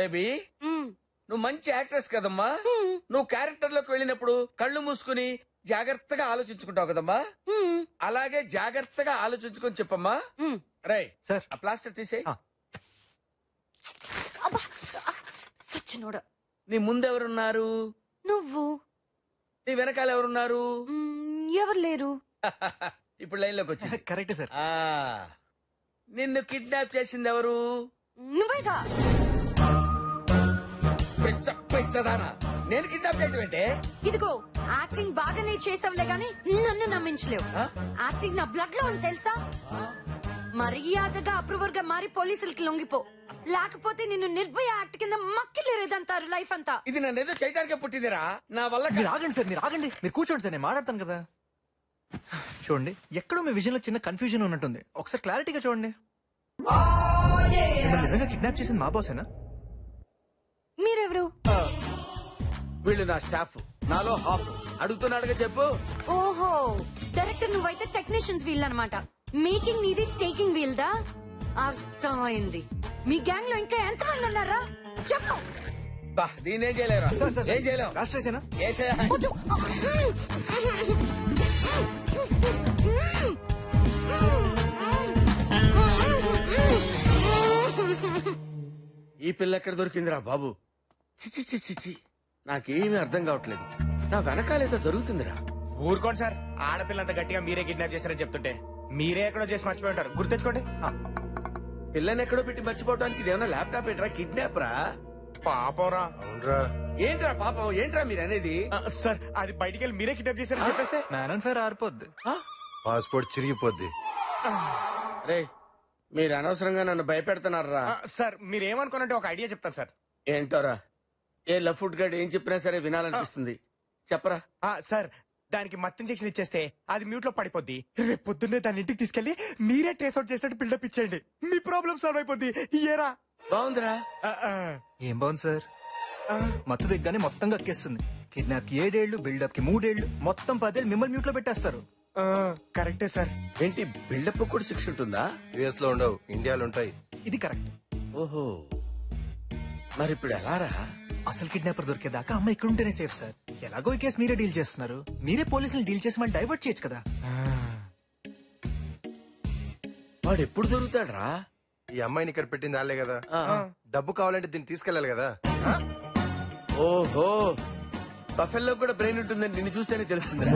Baby. నువ్వు మంచి actress కదమ్మా. మ్మ్. నువ్వు క్యారెక్టర్లోకి వెళ్ళినప్పుడు కళ్ళు మూసుకుని జాగ్రత్తగా ఆలోచించుకుంటావు కదమ్మా. మ్మ్. అలాగే జాగ్రత్తగా ఆలోచించుకొని చెప్పమ్మా. మ్మ్. రై సార్. ఆ ప్లాస్టర్ తీసేయ్. సచ్చినోడ నీ ముందెవరున్నారు? నువ్వు. నీ వెనకాల ఎవరున్నారు ఎవరు లేరు? ఇప్పుడు లైన్లోకి వచ్చింది కరెక్ట్ సార్. ఆ. నిన్ను కిడ్నాప్ చేసింది ఎవరు నువ్వేగా? పిచ్చ పిచ్చదానా నేను కిడ్నాప్ చేయటం ఏంటే? ఇదిగో యాక్టింగ్ బాగానే చేసావులే గాని నన్ను నమ్మించలేవు? యాక్టింగ్ నా బ్లడ్లో ఉంది తెలుసా? మర్యాదగా అప్రూవర్గా మారి పోలీసులకి లొంగిపో. లేకపోతే నిన్ను నిర్భయ యాక్ట్ కింద మక్కిలేరేదంటారు లైఫ్ అంతా. ఇది నన్ను ఏదో చేయడానికే పుట్టిందిరా. నా వల్ల మీరు ఆగండి సార్ మీరు ఆగండి. మీరు కూర్చోండి సార్ నేను మాట్లాడతాను కదా. చూడండి ఎక్కడో మీ విజన్లో చిన్న కన్ఫ్యూజన్ ఉన్నట్టుంది. ఒకసారి క్లారిటీగా చూడండి. మిమ్మల్ని నిజంగా కిడ్నాప్ చేసింది మా బాసేనా మీరెవరు? వీళ్ళు నా స్టాఫ్. నాలో హాఫ్. అడుగుతున్నాడుగా చెప్పు. ఓహో డైరెక్టర్ నువ్వైతే టెక్నీషియన్స్ వీల్ అనమాట మేకింగ్ నీది టేకింగ్ వీల్ దా అర్థమైంది. మీ గ్యాంగ్లో ఇంకా ఎంతమంది ఉన్నారా? చెప్పు. బా దీన్ని ఏం చేయలేరు. ఏం చేయలేం రాష్ట్రేసేనా ఏసేయ్. వద్దు. ఈ పిల్ల ఎక్కడ దొరికిందిరా బాబు? చిచి చిచి చిచి నాకేమీ అర్థం కావట్లేదు. నా వెనకాలేదో జరుగుతుందిరా. ఊరుకోండి సార్. ఆడపిల్లంత గట్టిగా మీరే కిడ్నాప్ చేశారని చెప్తుంటే మీరే ఎక్కడో చేసి మర్చిపోయి ఉంటారు గుర్తెచ్చుకోండి పిల్లని ఎక్కడో పెట్టి మర్చిపోవడానికి ఇదేమన్నా ల్యాప్టాప్ ఏంట్రా? కిడ్నాప్ రా. పాపరా. ఏంట్రా పాపం? ఏంట్రా మీరు అనేది సార్ అది బయటికి వెళ్ళి మీరే కిడ్నాప్ చేశారని చెప్పేస్తే? మ్యాన్ అండ్ ఫైర్ ఆరిపోద్ది. పాస్పోర్ట్ చిరిగిపోద్ది. రే మీరు అనవసరంగా నన్ను భయపెడుతున్నారా? సార్ మీరు ఏమనుకోనంటే ఒక ఐడియా చెప్తాను సార్. ఏంటోరా? ఏ లఫుట్ గడ్ ఏం చెప్పినా సరే వినాలనిపిస్తుంది. చెప్పరా? ఆ, సార్ దానికి మత్తు ఇంజెక్షన్ ఇచ్చేస్తే అది మ్యూట్లో పడిపోద్ది. రేపు పొద్దున్నే దాని ఇంటికి తీసుకెళ్ళి మీరే ట్రేస్ అవుట్ చేసినట్టు బిల్డప్ ఇచ్చేయండి. మీ ప్రాబ్లం సాల్వ్ అయిపోద్ది. ఏరా బాగుందిరా. ఏం బాగుంది సార్. మత్తు దిగ్గానే మొత్తం కక్కేస్తుంది కిడ్నాప్కి ఏడేళ్ళు బిల్డప్కి మూడేళ్ళు మొత్తం పదేళ్ళు మిమ్మల్ని మ్యూట్లో పెట్టేస్తారు. ఆ, కరెక్టే సార్. ఏంటి బిల్డప్ కూడా శిక్ష ఉంటుందా? యుఎస్లో ఉండవు ఇండియాలో ఉంటాయి. ఇది కరెక్ట్. ఓహో. మరి ఇప్పుడు ఎలా రా? అసలు కిడ్నాపర్ దొరికేదాకా అమ్మ ఇక్కడ ఉంటేనే సేఫ్ సార్ ఎలాగో ఈ కేసు మీరే డీల్ చేస్తున్నారు. మీరే పోలీసులు డీల్ చేసి మనం డైవర్ట్ చేయొచ్చు కదా. వాడు ఎప్పుడు దొరుకుతాడు రా ఈ అమ్మాయిని ఇక్కడ పెట్టింది వాళ్ళే కదా. డబ్బు కావాలంటే దీన్ని తీసుకెళ్ళాలి కదా. ఓహో. బఫెల్లో కూడా బ్రెయిన్ ఉంటుందని నిన్ను చూస్తేనే తెలుస్తుంది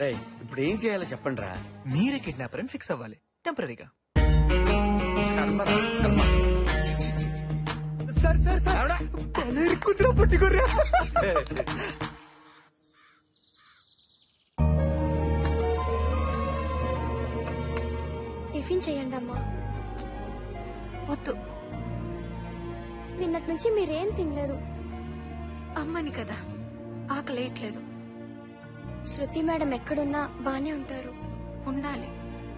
రే ఇప్పుడు ఏం చేయాలో చెప్పండి రా మీరే కిడ్నాపర్ అని ఫిక్స్ అవ్వాలి. టెంపరీగా కర్మరా, కర్మ. కుదిరా పట్టుకోర్రా టిఫిన్ చేయండి అమ్మా. వద్దు. నిన్నటి నుంచి మీరేం తినలేదు. అమ్మని కదా. ఆకలేయట్లేదు. శృతి మేడం ఎక్కడున్నా బానే ఉంటారు. ఉండాలి.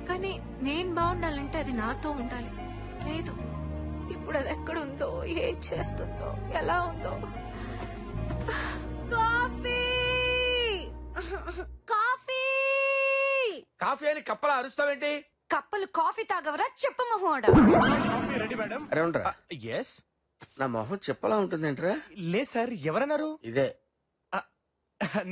కానీ నేను బాగుండాలంటే అది నాతో ఉండాలి. లేదు. ఇప్పుడు అది ఎక్కడుందో ఏం చేస్తుందో ఎలా ఉందో. కాఫీ! కాఫీ! కాఫీ అని కప్పలా అరుస్తావేంటి? కప్పలు కాఫీ తాగవరా చెప్ప మొహోడ కాఫీ రెడీ మేడం. అరే ఉండరా. ఎస్ నా మొహం చెప్పలా ఉంటుందేంట్రా? లేదు సార్ ఎవరన్నారు? ఇదే.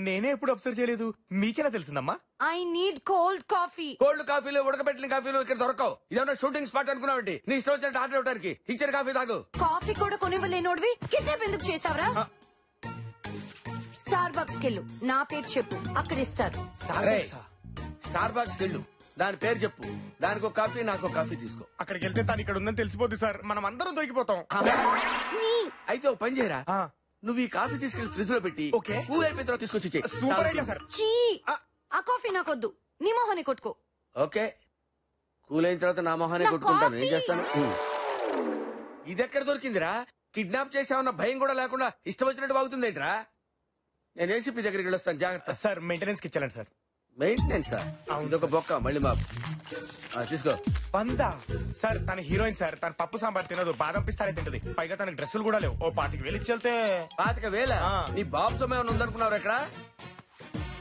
నేనే ఎప్పుడు అబ్జర్వ్ చేయలేదు. మీకెలా తెలిసిందమ్మా? I need cold coffee cold కాఫీలు ఉడకబెట్టిన కాఫీలు ఇక్కడ దొరకవు. ఇదేమన్నా షూటింగ్ స్పాట్ అనుకున్నావేంటి నీ ఇష్టం వచ్చినట్టు ఆర్డర్ ఇవ్వడానికి ఇచ్చిన కాఫీ తాగు. కాఫీ కూడా కొనివ్వలేనోడివి కిడ్నాప్ ఎందుకు చేసావరా స్టార్ బక్స్ కెళ్ళు నా పేరు చెప్పు అక్కడ ఇస్తారు. స్టార్ బాక్స్ వెళ్ళు దాని పేరు చెప్పు. దానికి ఒక కాఫీ నాకు ఒక కాఫీ తీసుకో. అక్కడికి వెళ్తే తను ఇక్కడ ఉందని తెలిసిపోద్ది సార్. మనం అందరం దొరికిపోతాం అయితే ఒక పని చేయరా? ఆ. నువ్వు ఈ కాఫీ తీసుకెళ్ళి ఫ్రిడ్జ్లో పెట్టి ఓకే. కూల్ అయిపోయిన తర్వాత తీసుకొచ్చి ఇచ్చేయ్. Super idea sir. చీ ఆ. కాఫీ నాకొద్దు నీ మొహాన్ని కొట్టుకో. ఓకే. కూల్ అయిన తర్వాత నా మొహాన్ని నా కొట్టుకుంటాను. ఏం. చేస్తాను. ఇది ఎక్కడ దొరికిందిరా? కిడ్నాప్ చేసామన్న భయం కూడా లేకుండా ఇష్టం వచ్చినట్టు బాగుతుందేంట్రా నేను ఏసీపీ దగ్గరికి వెళ్ళొస్తాను. జాగ్రత్త. సార్ మెయింటెనెన్స్కి ఇచ్చాలండి సార్. మెయింటెనెన్స్ సార్ ఇదొక బొక్క మళ్ళీ మా ఆ, తీసుకో. పందా. సార్ తన హీరోయిన్ సార్. తన పప్పు సాంబార్ తినదు బాదం పిస్తానే తింటది. పైగా తనకి డ్రెస్సులు కూడా లేవు. ఓ పాతిక వేలు ఇచ్చి పాతిక వేలా? నీ బాబు సొమ్మ ఏమైనా ఉందనుకున్నావు ఇక్కడ?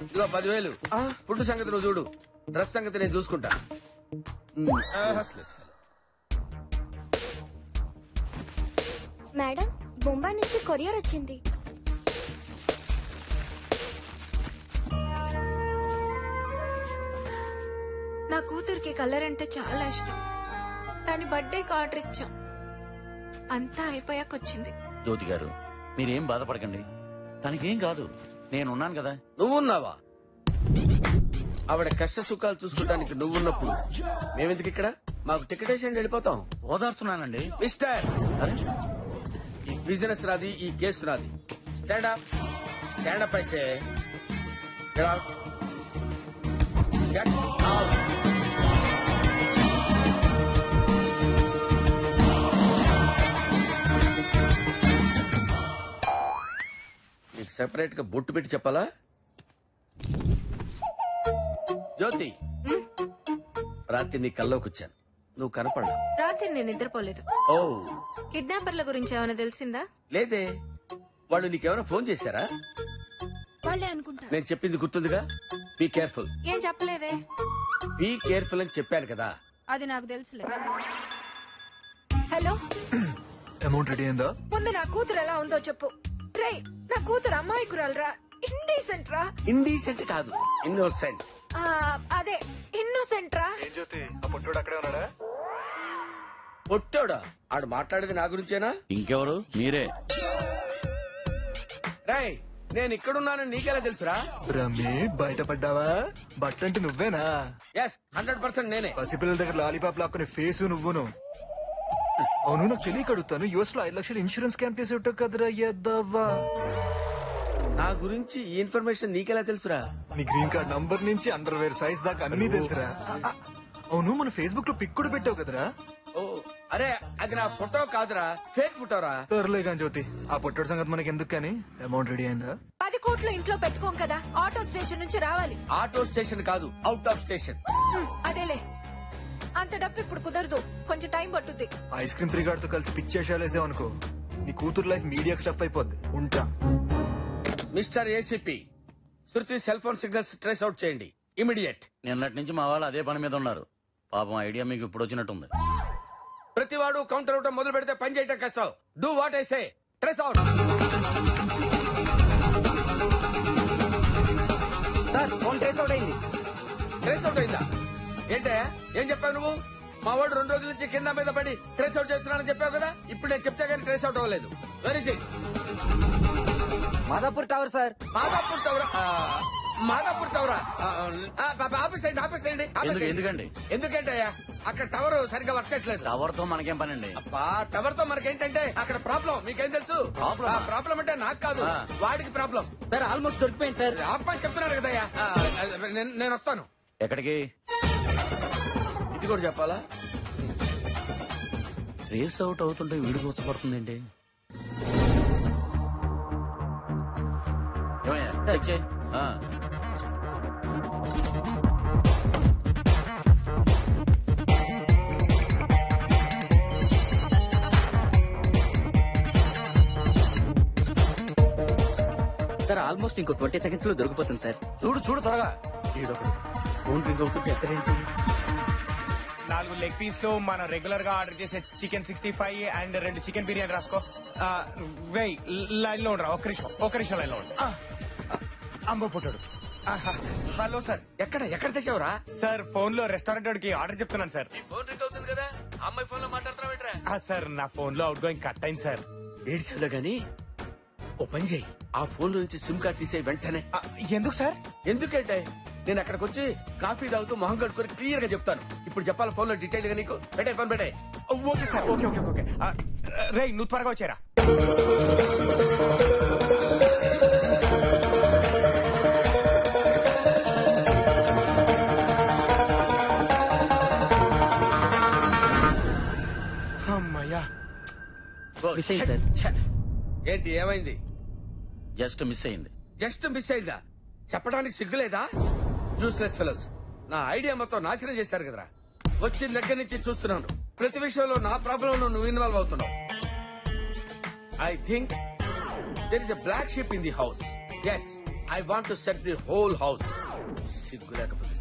ఇదిగో పదివేలు. ఆ. ఫుడ్ సంగతి నువ్వు చూడు. డ్రెస్ సంగతి నేను చూసుకుంటా. మేడం బొంబాయి నుంచి కొరియర్ వచ్చింది. కూతురికి కలర్ అంటే చాలా ఇష్టం. దాని బర్త్డేకి ఆర్డర్ ఇచ్చాం. అంతా అయిపోయాక వచ్చింది జ్యోతి గారు మీరేం బాధపడకండి. తనకేం కాదు నేనున్నాను కదా. నువ్వున్నావా? ఆవిడ కష్ట సుఖాలు చూసుకోవడానికి నువ్వున్నప్పుడు. మేమెందుకు ఇక్కడ? మాకు టికెట్ వేసి వెళ్ళిపోతాం. ఓదార్చున్నానండి. మిస్టర్! ఈ బిజినెస్ నాది ఈ కేసు నాది. స్టాండ్ అప్ స్టాండ్ అప్ అయితే Get out. Get out. సెపరేట్గా బొట్టు పెట్టి చెప్పాలా? జ్యోతి. రాత్రి నీ కల్లోకి వచ్చాను. నువ్వు కనపడలా? రాత్రి నేను నిద్రపోలేదు. ఓ. కిడ్నాపర్ల గురించి ఏమైనా తెలిసిందా? లేదే. వాళ్ళు నీకేమైనా ఫోన్ చేశారా? వాళ్ళే అనుకుంటా. నేను చెప్పింది గుర్తుందిగా? బీ కేర్ఫుల్ ఏం చెప్పలేదే? బీ కేర్ఫుల్ అని చెప్పాను కదా. అది నాకు తెలుసులే. హలో? అమౌంట్ రెడీ అయిందా? ముందు నా కూతురు ఎలా ఉందో చెప్పు. రే నా కూతురు అమాయకురాలరా. ఇండీసెంట్ రా ఇండీసెంట్ కాదు ఇన్నోసెంట్. ఆ, అదే ఇన్నోసెంట్ రా ఏం జ్యోతి ఆ పొట్టోడు అక్కడే ఉన్నాడా? పొట్టోడా? ఆడు మాట్లాడేది నా గురించేనా? ఇంకెవరు? మీరే. రాయ్ నేను ఇక్కడున్నానని నీకెలా తెలుసురా? రమ్మి బయటపడ్డావా? బట్టంటే నువ్వేనా? ఎస్ హండ్రెడ్ పర్సెంట్ నేనే. పసిపిల్లల దగ్గర లాలీపాప్ లాక్కునే ఫేస్ నువ్వును. అవును నాకు తెలియక అడుగుతాను యుఎస్లో ఐదు లక్షలు ఇన్సూరెన్స్ క్యాంప్ చేసి కదరా ఎద్దవ్వా నా గురించి ఈ ఇన్ఫర్మేషన్ నీకెలా తెలుసురా? నీ గ్రీన్ కార్డ్ నంబర్ నుంచి అండర్ వేర్ సైజ్ దాకా అన్ని తెలుసురా. అవును మన ఫేస్బుక్లో పిక్ కూడా పెట్టావు కదరా? ఓ అరే అది నా ఫోటో కాదురా. ఫేక్ ఫోటోరా? సర్లే కానీ జ్యోతి ఆ పొట్టోడు సంగతి మనకి ఎందుకు కానీ? అమౌంట్ రెడీ అయిందా? పది కోట్లు ఇంట్లో పెట్టుకోం కదా. ఆటో స్టేషన్ నుంచి రావాలి. ఆటో స్టేషన్ కాదు అవుట్ ఆఫ్ స్టేషన్. అదేలే. అంత డబ్బు ఇప్పుడు కుదరదు. కొంచెం టైం పట్టుద్ది. ఐస్ క్రీమ్ త్రీ తో కలిసి పిక్ చేసేసావు అనుకో నీ కూతురు లైఫ్ మీడియా స్టఫ్ అయిపోద్ది. ఉంటా. Mister ACP Shruti cell phone signals trace out చేయండి. ఇమీడియట్ నిన్నటి నుంచి మా వాళ్ళు అదే పని మీద ఉన్నారు. పాపం ఐడియా మీకు ఇప్పుడు వచ్చినట్టుంది. ప్రతివాడు కౌంటర్ అవటం మొదలు పెడితే పని చేయటం కష్టం. Do what I say trace out sir phone trace out అయింది. ట్రేస్ అవుట్ అయిందా? ఏంటే? ఏం చెప్పావు నువ్వు? మా వాడు రెండు రోజుల నుంచి కింద మీద పడి ట్రేస్ అవుట్ చేస్తున్నానని చెప్పావు కదా? ఇప్పుడు నేను చెప్తే కానీ ట్రేస్ అవుట్ అవ్వలేదు. Very Madhapur tower sir. Madhapur టవరా? ఆ, మాదాపూర్ టవరా? ఆఫీస్ అయ్యండి ఆఫీస్ అయ్యండి. ఎందుకండి? ఎందుకంటే అక్కడ టవర్ సరిగ్గా వర్క్ చేయట్లేదు. టవర్తో మనకేం పనండి? అబ్బా టవర్తో మనకేంటంటే అక్కడ ప్రాబ్లం. మీకేం తెలుసు? ప్రాబ్లం అంటే నాకు కాదు. వాడికి ప్రాబ్లం. సార్ ఆల్మోస్ట్ దొరికిపోయింది సార్. ఆపని చెప్తున్నాడు కదయ్యా. నేను వస్తాను. ఎక్కడికి? ఇది కూడా చెప్పాలా? రేస్ అవుట్ అవుతుంటే చేయి. ఆ. సార్ ఆల్మోస్ట్ ఇంకో ట్వంటీ సెకండ్స్లో దొరికిపోతుంది సార్. చూడు చూడు త్వరగా. ఈడొకడు. ఫోన్ రింగ్ అవుతుంటే ఎక్కడేంటి నాలుగు లెగ్ పీస్లో మనం రెగ్యులర్గా ఆర్డర్ చేసే చికెన్ సిక్స్టీ ఫైవ్ అండ్ రెండు చికెన్ బిర్యానీ రాసుకో. ఆ, వేయ్ లైన్లో ఉండరా ఒక్క నిమిషం ఒక్క నిమిషం లైన్లో ఉండు. అమ్మో పుట్టాడు. ఆహా, హలో సార్ ఎక్కడ ఎక్కడ తెచ్చావురా? సార్ ఫోన్లో రెస్టారెంట్ వాడికి ఆర్డర్ చెప్తున్నాను సార్. ఫోన్ రింగ్ అవుతుంది కదా అమ్మాయి ఫోన్లో మాట్లాడుతున్నావు సార్ నా ఫోన్లో అవుట్ గోయింగ్ కట్ అయింది సార్. ఏడ్చాలో గాని ఓ పని చేయి ఆ ఫోన్ నుంచి సిమ్ కార్డ్ తీసే వెంటనే. ఎందుకు సార్? ఎందుకంటే? నేను అక్కడికి వచ్చి కాఫీ తాగుతూ మొహం కడుకొని క్లియర్గా చెప్తాను. ఇప్పుడు చెప్పాలి ఫోన్లో డీటెయిల్గా నీకు? పెట్టే ఫోన్ పెట్టే. Okay sir okay okay okay రే నువ్వు త్వరగా వచ్చారా అమ్మయ్యా. మిస్ అయింది సార్. ఛ! ఏంటి ఏమైంది? జస్ట్ మిస్ అయింది. జస్ట్ మిస్ అయిందా? చెప్పడానికి సిగ్గులేదా? యూస్లెస్ ఫెలోస్ నా ఐడియా మొత్తం నాశనం చేశారు కదరా. వచ్చిన దగ్గర నుంచి చూస్తున్నాను. ప్రతి విషయంలో నా ప్రాబ్లంలో నువ్వు ఇన్వాల్వ్ అవుతున్నావు. I think there is a black ship in the house as I want to set the whole house సిగ్గు లేకపోతే